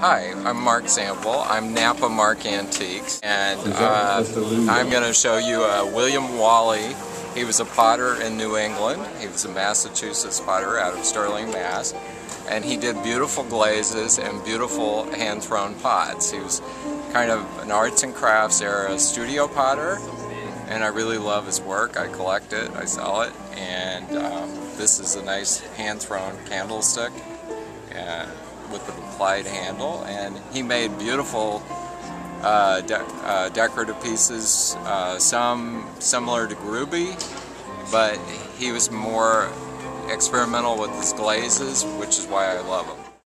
Hi, I'm Mark Sample. I'm Napamark Antiques, and uh, I'm going to show you uh, William Walley. He was a potter in New England. He was a Massachusetts potter out of Sterling, Mass. And he did beautiful glazes and beautiful hand-thrown pots. He was kind of an arts and crafts era studio potter, and I really love his work. I collect it, I sell it, and um, this is a nice hand-thrown candlestick. And with the applied handle and he made beautiful uh, de uh, decorative pieces, uh, some similar to Grueby, but he was more experimental with his glazes, which is why I love him.